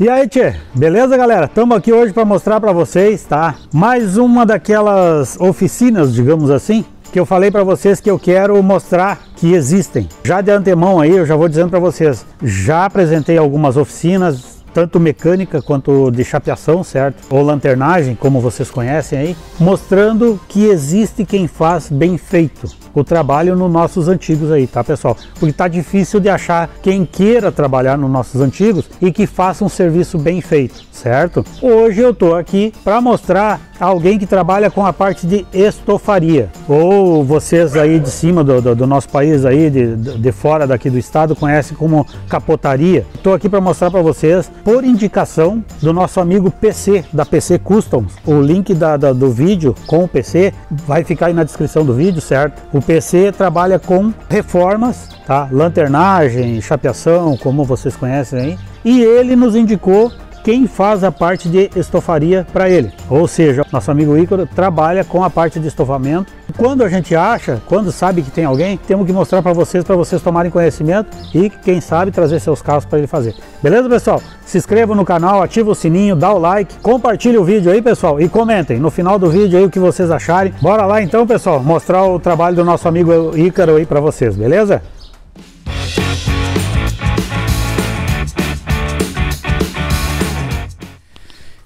E aí, tchê, beleza, galera? Estamos aqui hoje para mostrar para vocês, tá? Mais uma daquelas oficinas, digamos assim, que eu falei para vocês que eu quero mostrar que existem. Já de antemão aí, eu já vou dizendo para vocês, já apresentei algumas oficinas, tanto mecânica quanto de chapeação, certo? Ou lanternagem, como vocês conhecem aí, mostrando que existe quem faz bem feito o trabalho nos nossos antigos aí, tá pessoal? Porque tá difícil de achar quem queira trabalhar nos nossos antigos e que faça um serviço bem feito, certo? Hoje eu tô aqui para mostrar alguém que trabalha com a parte de estofaria, ou vocês aí de cima do, do, do nosso país aí, de, de fora daqui do estado, conhecem como capotaria. Estou aqui para mostrar para vocês, por indicação do nosso amigo PC, da PC Customs. O link da, da, do vídeo com o PC vai ficar aí na descrição do vídeo, certo? O PC trabalha com reformas, tá? Lanternagem, chapeação, como vocês conhecem aí. E ele nos indicou quem faz a parte de estofaria para ele. Ou seja, nosso amigo Ícaro trabalha com a parte de estofamento. Quando a gente acha, quando sabe que tem alguém, temos que mostrar para vocês, para vocês tomarem conhecimento e quem sabe trazer seus carros para ele fazer. Beleza, pessoal? Se inscreva no canal, ativa o sininho, dá o like, compartilhe o vídeo aí, pessoal, e comentem no final do vídeo aí o que vocês acharem. Bora lá então, pessoal, mostrar o trabalho do nosso amigo Ícaro aí para vocês, beleza?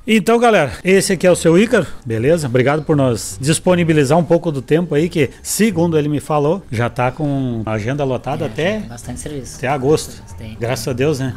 Então, galera, esse aqui é o seu Ícaro, beleza? Obrigado por nos disponibilizar um pouco do tempo aí, que, segundo ele me falou, já tá com a agenda lotada é, até. Bastante serviço. Até agosto. Tem. Graças a Deus, né?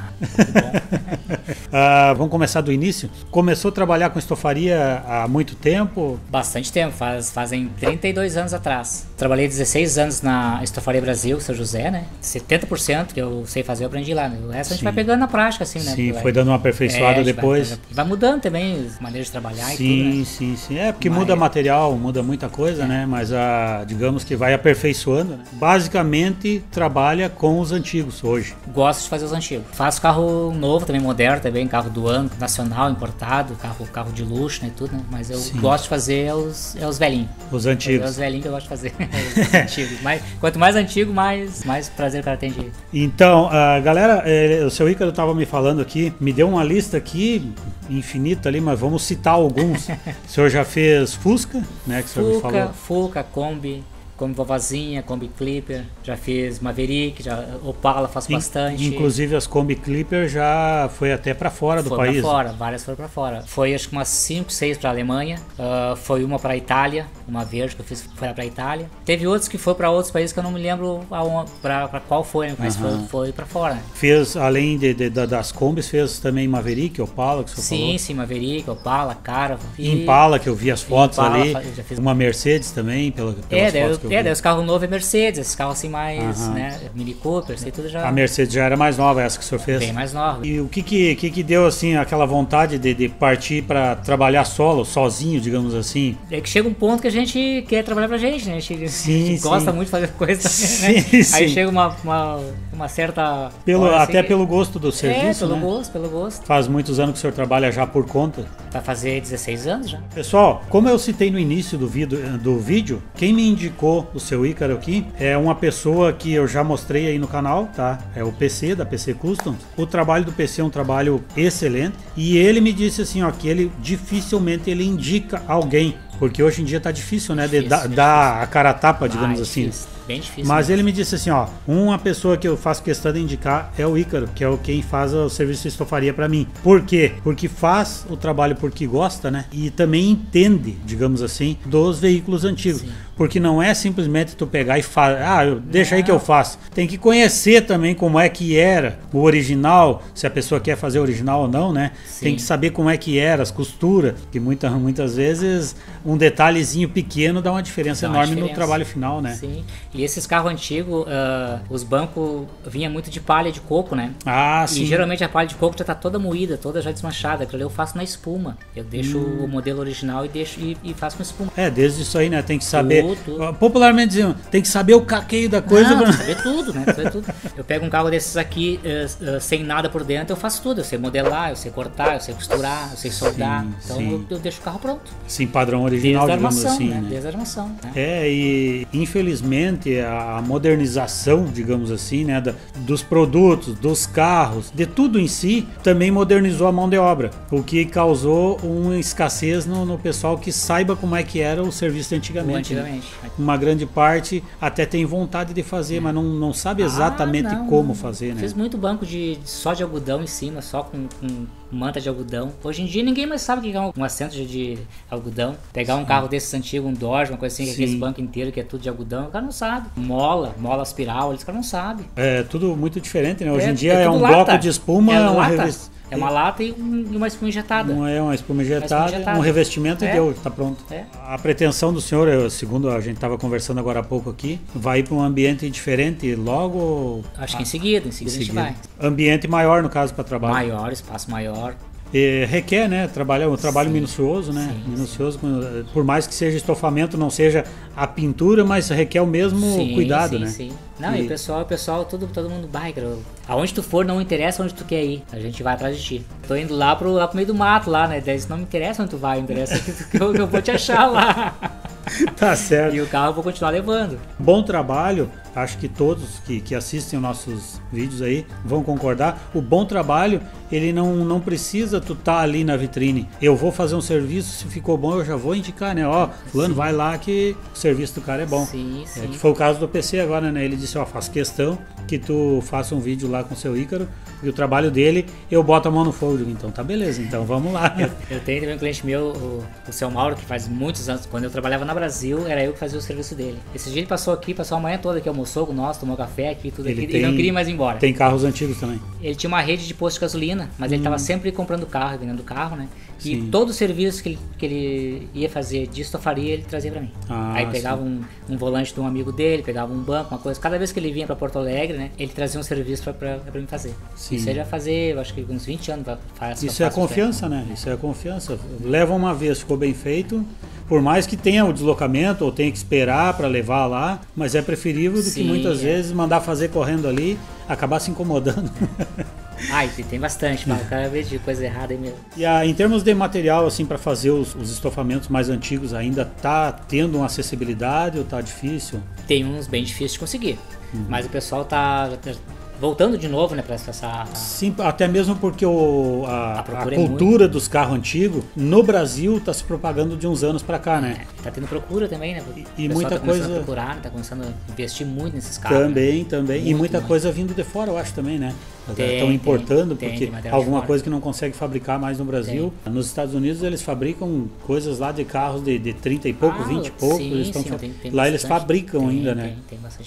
ah, vamos começar do início. Começou a trabalhar com estofaria há muito tempo? Bastante tempo, faz, fazem 32 anos atrás. Trabalhei 16 anos na Estofaria Brasil, São José, né? 70% que eu sei fazer eu aprendi lá. Né? O resto a gente Sim. vai pegando na prática, assim, né? Sim, foi dando uma aperfeiçoada é, depois. Vai, vai mudando também também, maneiras de trabalhar sim, e tudo. Né? Sim, sim, É porque Mas... muda material, muda muita coisa, é. né? Mas a, digamos que vai aperfeiçoando. Né? Basicamente trabalha com os antigos hoje. Gosto de fazer os antigos. Faço carro novo, também moderno, também carro do ano, nacional, importado, carro, carro de luxo, né? Tudo, né? Mas eu sim. gosto de fazer os, é os velhinhos. Os antigos. É os velhinhos que eu gosto de fazer. os antigos. Mas, quanto mais antigo, mais, mais prazer o cara tem de. Então, a galera, é, o seu Ícaro estava me falando aqui, me deu uma lista aqui infinita ali, mas vamos citar alguns. o senhor já fez Fusca, né? Que o senhor Fusca, me falou. Fusca, Kombi, Kombi Vovozinha, Kombi Clipper, já fiz Maverick, já Opala faço bastante. Inclusive as Kombi Clipper já foi até para fora do foi país. Pra fora, várias foram para fora. Foi acho que umas 5, 6 para Alemanha, uh, foi uma para Itália, uma verde que eu fiz foi para Itália. Teve outros que foi para outros países que eu não me lembro para qual foi, mas foi, foi para fora. Né? Fez além de, de, das Kombis, fez também Maverick, Opala que você sim, falou. Sim, sim, Maverick, Opala, Cara. E... Impala que eu vi as fotos Impala, ali. Uma Mercedes também, pela, pelas é, fotos é, daí os carros novos é Mercedes, esses carros assim mais, né, Mini Cooper, isso tudo já... A Mercedes já era mais nova, essa que o senhor fez? Bem mais nova. E o que que, que, que deu, assim, aquela vontade de, de partir para trabalhar solo, sozinho, digamos assim? É que chega um ponto que a gente quer trabalhar pra gente, né? A gente, sim, a gente gosta muito de fazer coisa sim, né? Sim. Aí chega uma, uma, uma certa... Pelo, hora, até assim, pelo gosto do serviço, É, pelo né? gosto, pelo gosto. Faz muitos anos que o senhor trabalha já por conta? Vai fazer 16 anos já. Pessoal, como eu citei no início do vídeo, do vídeo quem me indicou o seu Ícaro aqui é uma pessoa que eu já mostrei aí no canal, tá? É o PC, da PC Customs. O trabalho do PC é um trabalho excelente. E ele me disse assim, ó, que ele dificilmente ele indica alguém. Porque hoje em dia tá difícil, né? Difícil, de dar a cara a tapa, digamos ah, assim. Difícil. Bem difícil. Mas mesmo. ele me disse assim, ó, uma pessoa que eu faço questão de indicar é o Ícaro, que é o quem faz o serviço de estofaria para mim. Por quê? Porque faz o trabalho porque gosta, né? E também entende, digamos assim, dos veículos antigos. Sim. Porque não é simplesmente tu pegar e fazer, ah, deixa não. aí que eu faço. Tem que conhecer também como é que era o original, se a pessoa quer fazer original ou não, né? Sim. Tem que saber como é que era as costuras, que muitas muitas vezes um detalhezinho pequeno dá uma diferença dá uma enorme diferença. no trabalho final, né? Sim. E esses carros antigos, uh, os bancos vinha muito de palha de coco, né? Ah, sim. E geralmente a palha de coco já tá toda moída, toda já desmanchada. Aquilo eu faço na espuma. Eu deixo hum. o modelo original e deixo e, e, faço com espuma. É, desde isso aí, né? Tem que saber tudo, tudo. popularmente dizendo, tem que saber o caqueio da coisa. Não, pra... saber tudo, né? Saber tudo. Eu pego um carro desses aqui uh, uh, sem nada por dentro, eu faço tudo. Eu sei modelar, eu sei cortar, eu sei costurar, eu sei soldar. Sim, então sim. Eu, eu, deixo o carro pronto. Sim, padrão original, Desde armação, assim, né? né? Desde armação. Né? É, e infelizmente a modernização, digamos assim, né, da, dos produtos, dos carros, de tudo em si, também modernizou a mão de obra, o que causou uma escassez no, no pessoal que saiba como é que era o serviço antigamente. Antigamente. Né? Uma grande parte até tem vontade de fazer, é. mas não, não sabe ah, exatamente ah, não, como fazer, né? Fiz muito banco de só de algodão em cima, só com, com manta de algodão. Hoje em dia ninguém mais sabe o que é um assento de, algodão. Pegar Sim. um carro desses antigos, um Dodge, uma coisa assim, que é esse banco inteiro que é tudo de algodão, o cara não sabe. Mola, mola espiral, eles cara não sabe. É tudo muito diferente, né? Hoje é, em dia é, é um lata. bloco de espuma, é uma revista. É uma lata e, uma espuma injetada. Não é uma espuma injetada, uma injetada. um revestimento é. e deu, tá pronto. É. A pretensão do senhor, segundo a gente estava conversando agora há pouco aqui, vai para um ambiente diferente logo. Acho que em seguida, em seguida, em seguida. a gente vai. Ambiente maior no caso para trabalhar. Maior, espaço maior. E requer, né? Trabalhar, um trabalho sim, minucioso, né? Sim, minucioso, sim. por mais que seja estofamento, não seja a pintura, mas requer o mesmo cuidado, né? Sim, Não, e, o pessoal, o pessoal, todo, todo mundo vai, Aonde tu for, não interessa onde tu quer ir. A gente vai atrás de ti. Tô indo lá pro, lá pro meio do mato, lá, né? Daí não me interessa onde tu vai, interessa que, que, eu, que eu vou te achar lá. tá certo. E o carro eu vou continuar levando. Bom trabalho, acho que todos que, que assistem os nossos vídeos aí vão concordar. O bom trabalho, ele não, não precisa tu estar tá ali na vitrine. Eu vou fazer um serviço, se ficou bom, eu já vou indicar, né? Ó, fulano, vai lá que o serviço do cara é bom. Sim, sim. É, que foi o caso do PC agora, né? Ele disse, ó, faço questão que tu faça um vídeo lá com o seu Ícaro, e o trabalho dele, eu boto a mão no fogo. Então tá beleza, então vamos lá. Eu, eu tenho também um cliente meu, o, o seu Mauro, que faz muitos anos, quando eu trabalhava na Brasil, era eu que fazia o serviço dele. Esse dia ele passou aqui, passou a manhã toda aqui, almoçou com nós, tomou café aqui, tudo ele aqui, tem, e não queria ir mais embora. Tem carros antigos também. Ele tinha uma rede de posto de gasolina, mas hum. ele estava sempre comprando carro, vendendo carro, né? E sim. todo o serviço que ele, que ele ia fazer de estofaria, ele trazia para mim. Ah, Aí pegava um, um, volante de um amigo dele, pegava um banco, uma coisa. Cada vez que ele vinha para Porto Alegre, né? Ele trazia um serviço para mim fazer. Sim. Isso ele vai fazer, eu acho que uns 20 anos. Faz, Isso é confiança, né? Isso é confiança. Leva uma vez, ficou bem feito por mais que tenha o deslocamento ou tenha que esperar para levar lá, mas é preferível do Sim, que muitas é. vezes mandar fazer correndo ali, acabar se incomodando. Ai, tem bastante, mas cada vez de coisa errada aí mesmo. E a, em termos de material, assim, para fazer os, os, estofamentos mais antigos, ainda tá tendo uma acessibilidade ou tá difícil? Tem uns bem difíceis de conseguir, uhum. mas o pessoal tá voltando de novo, né, para essa. Sim, até mesmo porque o, a, a, a é cultura é dos carros antigos no Brasil está se propagando de uns anos para cá, né? É, tá tendo procura também, né? E, e muita tá coisa. A procurar, né? tá começando a investir muito nesses carros. Também, né? também. Muito, e muita muito. coisa vindo de fora, eu acho também, né? Estão importando tem, porque tem alguma coisa que não consegue fabricar mais no Brasil. Tem. Nos Estados Unidos eles fabricam coisas lá de carros de, de 30 e pouco, ah, 20 e pouco. Sim, eles sim, fa... lá eles fabricam ainda, né?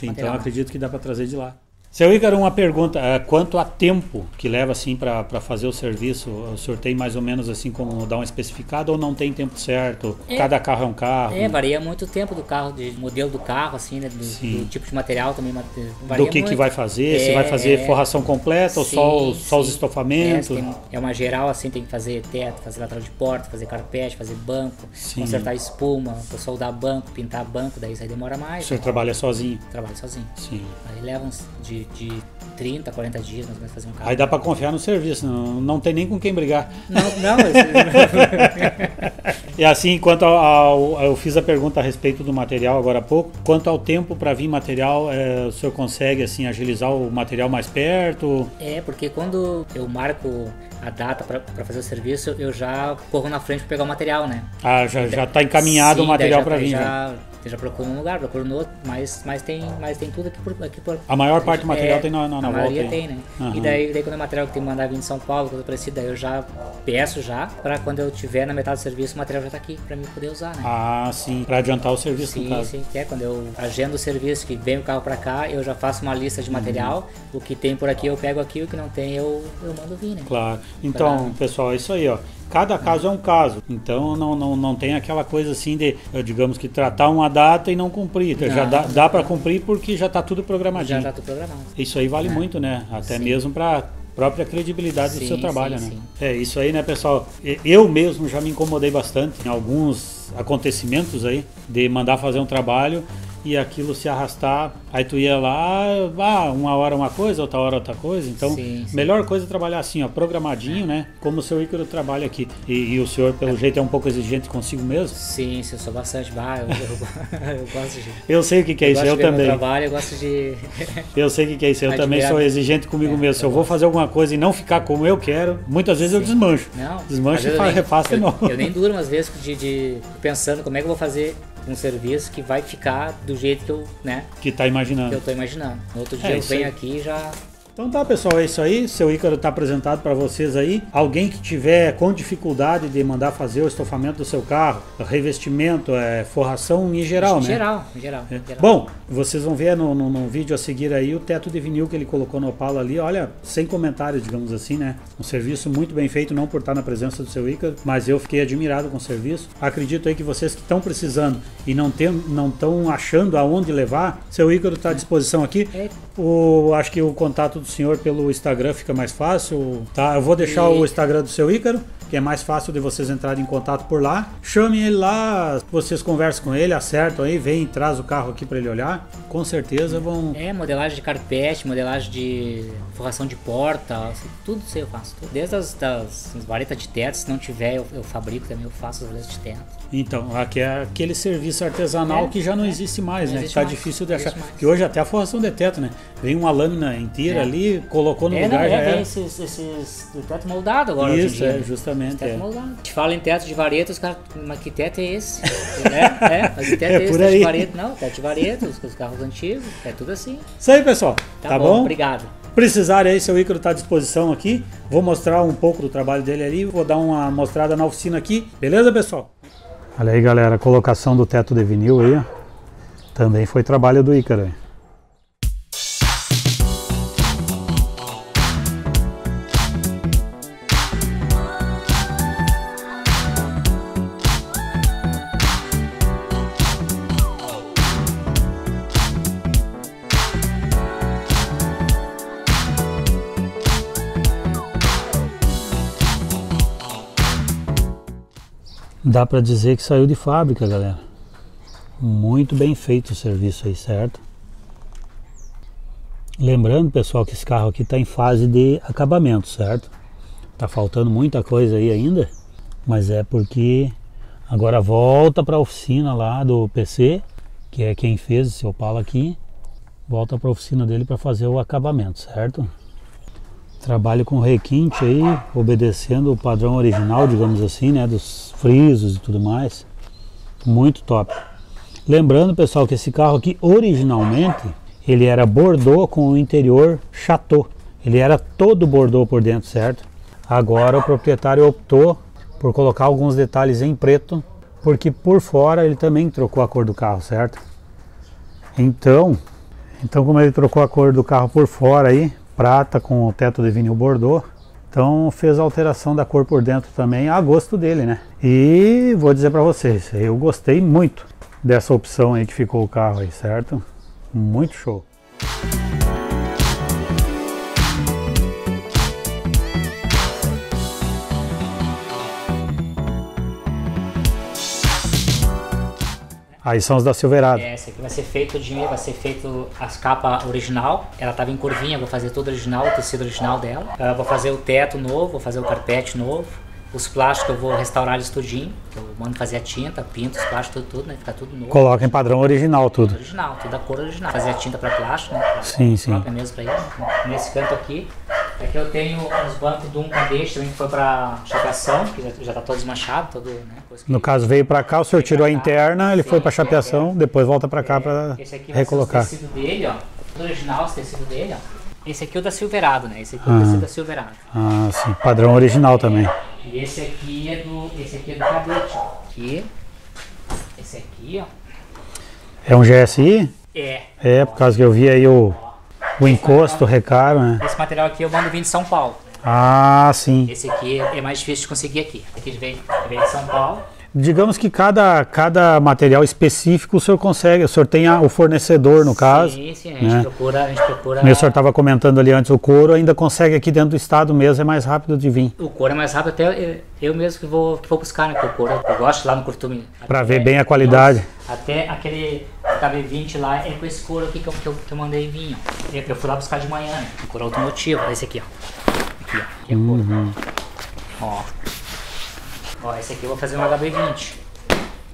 então acredito que dá para trazer de lá. Seu Ícaro, uma pergunta. É, quanto a tempo que leva assim para fazer o serviço? O senhor tem mais ou menos assim como dar um especificado ou não tem tempo certo? É, Cada carro é um carro? É, varia muito o tempo do carro, de modelo do carro, assim, né? Do, do tipo de material também. Varia do que, muito. que vai fazer? É, se vai fazer é, forração completa sim, ou só, só os estofamentos? É, tem, é, uma geral assim, tem que fazer teto, fazer lateral de porta, fazer carpete, fazer banco, sim. consertar espuma, soldar banco, pintar banco, daí isso aí demora mais. O senhor né? trabalha sozinho? Trabalha sozinho. Sim. Aí leva uns de de, 30, 40 dias mais ou menos fazer um carro. Aí dá para confiar no serviço, não, não tem nem com quem brigar. Não, não. e assim, quanto ao, ao, Eu fiz a pergunta a respeito do material agora há pouco. Quanto ao tempo para vir material, é, o senhor consegue assim agilizar o material mais perto? É, porque quando eu marco a data para fazer o serviço, eu já corro na frente para pegar o material, né? Ah, já, já tá encaminhado Sim, o material para vir. Já, já procuro num lugar, procuro no outro, mas, mas, tem, mas tem tudo aqui por. Aqui por a maior parte do material é, tem na, na, na a volta. Maioria tem, né? Uhum. E daí, daí quando é material que tem que mandar vir de São Paulo, coisa parecida, eu já peço já, para quando eu tiver na metade do serviço, o material já tá aqui, para mim poder usar, né? Ah, sim, para adiantar o serviço sim, no caso. Sim, que é quando eu agendo o serviço, que vem o carro para cá, eu já faço uma lista de material, uhum. o que tem por aqui eu pego aqui, o que não tem eu, eu mando vir, né? Claro. Então, pra... pessoal, é isso aí, ó cada caso é um caso. Então não, não, não tem aquela coisa assim de, eh, digamos que tratar uma data e não cumprir. Não, já dá, dá para cumprir porque já está tudo programadinho. Já está tudo programado. Isso aí vale. Muito, né? Até Sim. mesmo para própria credibilidade Sim, do seu trabalho, sim, né? sim. É isso aí, né, pessoal? Eu mesmo já me incomodei bastante em alguns acontecimentos aí de mandar fazer um trabalho e aquilo se arrastar. Aí tu ia lá, ah, uma hora uma coisa, outra hora outra coisa. Então, Sim, sim. melhor coisa é trabalhar assim, ó, programadinho, né? Como o seu Ícaro trabalha aqui. E, e o senhor, pelo jeito, é um pouco exigente consigo mesmo. Sim, sim, eu sou bastante. Bah, eu, eu, eu gosto de. Eu sei o que, que é isso, eu ver meu também. trabalho, eu gosto de. Eu sei o que, que é isso, eu Admirado. também sou exigente comigo É, mesmo. Se eu eu vou fazer alguma coisa e não ficar como eu quero, muitas vezes eu Sim. desmancho. Não, Desmancha às e eu refaço de eu, novo. Eu nem durmo às vezes de, de pensando como é que eu vou fazer um serviço que vai ficar do jeito que eu, né, Que tá que imaginando. eu tô imaginando. No outro É, dia eu isso venho aí. aqui e já. Então tá, pessoal, é isso aí. Seu Ícaro tá apresentado para vocês aí. Alguém que tiver com dificuldade de mandar fazer o estofamento do seu carro, revestimento, é, forração em geral, em né? geral, em geral, É. geral. Bom, vocês vão ver no, no- no vídeo a seguir aí o teto de vinil que ele colocou no Opala ali. Olha, sem comentários, digamos assim, né? Um serviço muito bem feito, não por estar na presença do seu Ícaro, mas eu fiquei admirado com o serviço. Acredito aí que vocês que estão precisando e não estão achando aonde levar, seu Ícaro está à disposição aqui. É. O, acho que o contato do senhor pelo Instagram fica mais fácil, tá? Eu vou deixar E- o Instagram do seu Ícaro, que é mais fácil de vocês entrarem em contato por lá. Chamem ele lá, vocês conversam com ele, acertam aí, vem, traz o carro aqui para ele olhar. Com certeza vão. É, modelagem de carpete, modelagem de forração de porta, assim, tudo isso eu faço. tudo. Desde as, das, as varetas de teto, se não tiver, eu, eu fabrico também, eu faço as varetas de teto. Então, aqui é aquele serviço artesanal É, que já não é. existe mais, Não né? Existe tá mais, difícil de achar. Que hoje até a forração de teto, né? Vem uma lâmina inteira É. ali, colocou no é, lugar, não, já é, é. vem esses, esses teto moldado agora Isso, é, né? Justamente. Teto É. moldado. A gente fala em teto de vareta, os caras, mas que teto é esse? é, é, mas que teto É é, esse? Teto de vareta? Não, teto de vareta, os, os carros antigos, é tudo assim. Isso aí, pessoal. Tá, Tá, bom, bom? obrigado. Precisarem aí, seu Ícaro está à disposição aqui. Vou mostrar um pouco do trabalho dele ali. Vou dar uma mostrada na oficina aqui. Beleza, pessoal? Olha aí, galera. A colocação do teto de vinil aí, ó. Também foi trabalho do Ícaro. Dá para dizer que saiu de fábrica, galera. Muito bem feito o serviço aí, certo? Lembrando, pessoal, que esse carro aqui está em fase de acabamento, certo? Tá faltando muita coisa aí ainda, mas é porque agora volta para a oficina lá do PC, que é quem fez esse Opala aqui, volta para a oficina dele para fazer o acabamento, certo? Trabalho com requinte aí, obedecendo o padrão original, digamos assim, né, dos frisos e tudo mais. Muito top. Lembrando, pessoal, que esse carro aqui originalmente ele era bordô com o interior chateau. Ele era todo bordô por dentro, certo? Agora o proprietário optou por colocar alguns detalhes em preto, porque por fora ele também trocou a cor do carro, certo? Então, então como ele trocou a cor do carro por fora aí, prata com o teto de vinil bordô, então fez a alteração da cor por dentro também a gosto dele, né? E vou dizer para vocês, eu gostei muito dessa opção aí que ficou o carro aí, certo? Muito show. Aí são os da Silverado. É, esse aqui vai ser feito de vai ser feito as capas original. Ela tava em curvinha, vou fazer tudo original, o tecido original dela. Ah, vou fazer o teto novo, vou fazer o carpete novo. Os plásticos eu vou restaurar eles tudinho. Eu mando fazer a tinta, pinto os plásticos, tudo, tudo, né? Fica tudo novo. Coloca em padrão original tudo. Original, tudo a cor original. Fazer a tinta para plástico, né? Pra- Sim, sim. própria mesmo pra ele. Nesse canto aqui. Aqui eu tenho uns bancos de um cadete também que foi pra chapeação, que já, já tá todo desmanchado, todo, né? que- No caso veio para cá, o senhor tirou a interna, ele Sim, foi para é, chapeação, depois volta para cá para Esse aqui recolocar. o tecido dele, ó. Tudo original, esse tecido dele, ó. Esse aqui é o da Silverado, né? Esse aqui é o tecido da Silverado. Ah, sim, padrão original também. E esse aqui é do. Esse aqui é do cadete, ó. Aqui. Esse aqui, ó. É um GSI? É. É, por causa que eu vi aí o, o encosto, o recaro, né? Esse material aqui eu mando vir de São Paulo. Ah, sim. Esse aqui é mais difícil de conseguir aqui. Aqui vem, vem de São Paulo. Digamos que cada, cada material específico o senhor consegue, o senhor tem a, o fornecedor no caso. Sim, sim, a gente né? procura, a gente procura. O senhor estava comentando ali antes, o couro ainda consegue aqui dentro do estado mesmo, é mais rápido de vir. O couro é mais rápido, até eu, eu mesmo que vou, que vou buscar, né? O couro eu gosto lá no curtume. Para ver bem a qualidade. Até aquele KB20 lá é com esse couro aqui que eu, que eu, que eu mandei vir. ó. Eu fui lá buscar de manhã, né? O couro automotivo, esse aqui, ó. Aqui, ó. Aqui é o couro. Uhum. Ó. Ó, esse aqui eu vou fazer um HB20.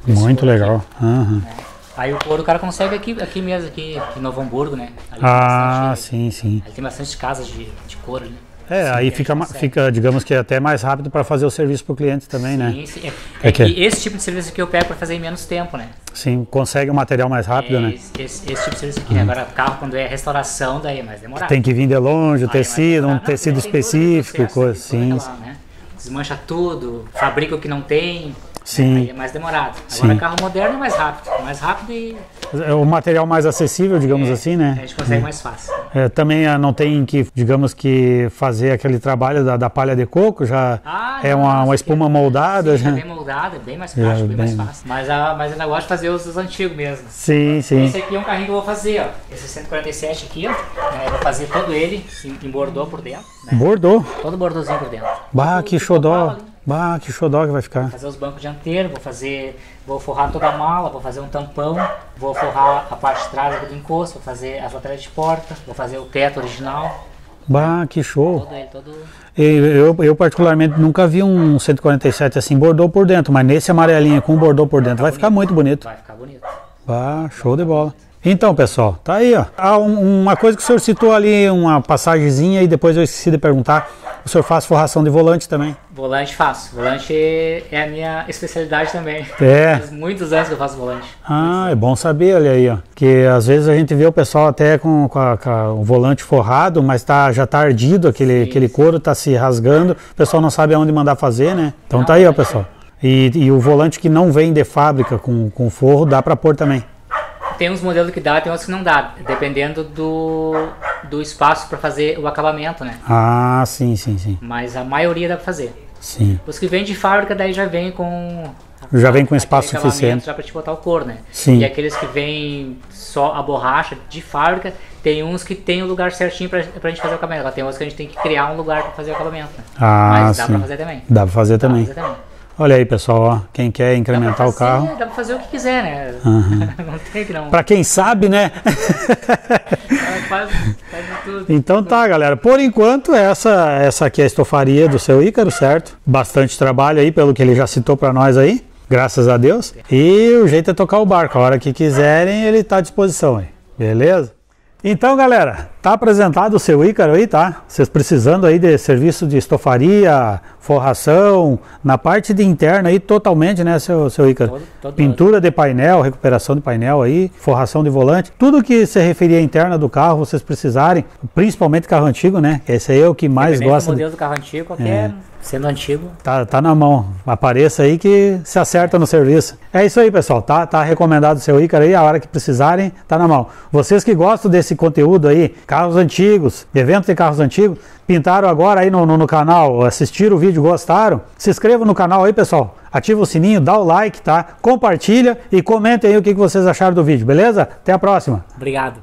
Muito legal. Aham. né? Aí o couro o cara consegue aqui, aqui mesmo, aqui em Novo Hamburgo, né? Ali Ah, bastante- sim, sim. Ali tem bastante casas de, de couro ali. É, Sim, aí gente fica, fica, digamos que até mais rápido para fazer o serviço para o cliente também, né? Sim, sim. É É, que- esse tipo de serviço aqui eu pego para fazer em menos tempo, né? Sim, consegue o material mais rápido, É né? esse, esse- esse tipo de serviço aqui, né? Agora, carro, quando é restauração, daí é mais demorado. Tem que vir de longe, o Aí é tecido, um tecido específico, coisa assim. né? Desmancha tudo, fabrica o que não tem. Sim. Aí é mais demorado. Agora, Sim. carro moderno é mais rápido. É mais rápido e É o material mais acessível, digamos é, assim, a né? gente consegue mais fácil. É, também ah, não tem que, digamos que, fazer aquele trabalho da, da palha de coco, já Ah, é uma, nossa, uma espuma que- moldada. Sim, Já. é bem moldada, é bem mais prático, bem, bem- mais fácil. Mas, a, mas eu ainda gosto de fazer os, os antigos mesmo. Sim, sim. Esse aqui é um carrinho que eu vou fazer, ó. Esse 147 aqui, ó. né, Eu vou fazer todo ele em, em bordô por dentro. Né? Bordô. Todo bordôzinho por dentro. Bah, Tudo que xodó. Bah, que xodó que vai ficar. Vou fazer os bancos dianteiros, vou fazer. Vou forrar toda a mala, vou fazer um tampão, vou forrar a parte de trás do encosto, vou fazer as laterais de porta, vou fazer o teto original, Bah, que show. todo ele, todo. Eu, eu particularmente nunca vi um 147 assim, bordô por dentro, mas nesse amarelinho com bordô por dentro vai ficar muito bonito. Vai ficar bonito. Ah, show de bola. Então, pessoal, tá aí, ó. Um- uma coisa que o senhor citou ali, uma passagemzinha e depois eu esqueci de perguntar. O senhor faz forração de volante também? Volante faço. Volante é a minha especialidade também. É. Faz muitos anos que eu faço volante. Ah, é bom saber, olha aí, ó. Que às vezes a gente vê o pessoal até com, com a- com o volante forrado, mas tá, já tá ardido, aquele, Sim, aquele couro tá se rasgando, o pessoal não sabe aonde mandar fazer, né? Então tá aí, ó, pessoal. E, e o volante que não vem de fábrica com, com forro, dá pra pôr também. Tem uns modelos que dá, tem outros que não dá, dependendo do, do espaço para fazer o acabamento, né? Ah, sim, sim, sim. Mas a maioria dá pra fazer. Sim. Os que vêm de fábrica daí já vem com Já vem com espaço suficiente. Já pra te botar o couro, né? Sim. E aqueles que vêm só a borracha de fábrica, tem uns que tem o lugar certinho pra, pra gente fazer o acabamento. Tem outros que a gente tem que criar um lugar pra fazer o acabamento. Né? Ah, Mas dá pra fazer também. Dá pra fazer fazer também. Olha aí, pessoal, ó. Quem quer incrementar pra o carro. fazer- Dá pra fazer o que quiser, né? não tem que não. Pra quem sabe, né? Faz, faz de tudo. Então tá, galera. Por enquanto, essa, essa aqui é a estofaria do seu Ícaro, certo? Bastante trabalho aí, pelo que ele já citou pra nós aí. Graças a Deus. E o jeito é tocar o barco. A hora que quiserem, ele tá à disposição aí. Beleza? Então, galera, tá apresentado o seu Ícaro aí, tá? Vocês precisando aí de serviço de estofaria, forração, na parte de interna aí, totalmente, né, seu, seu Ícaro? Todo- todo- Pintura de painel, recuperação de painel aí, forração de volante, tudo que se referir à interna do carro, vocês precisarem, principalmente carro antigo, né? Esse aí é o que mais gosta. de- modelo do carro antigo, qualquer, sendo antigo, Tá, tá na mão. Apareça aí que se acerta no serviço. É isso aí, pessoal. Tá, tá recomendado o seu Ícaro aí. A hora que precisarem, tá na mão. Vocês que gostam desse conteúdo aí, carros antigos, eventos de carros antigos, pintaram agora aí no, no, no canal, assistiram o vídeo, gostaram? Se inscrevam no canal aí, pessoal. Ativa o sininho, dá o like, tá? Compartilha e comentem aí o que vocês acharam do vídeo, beleza? Até a próxima. obrigado.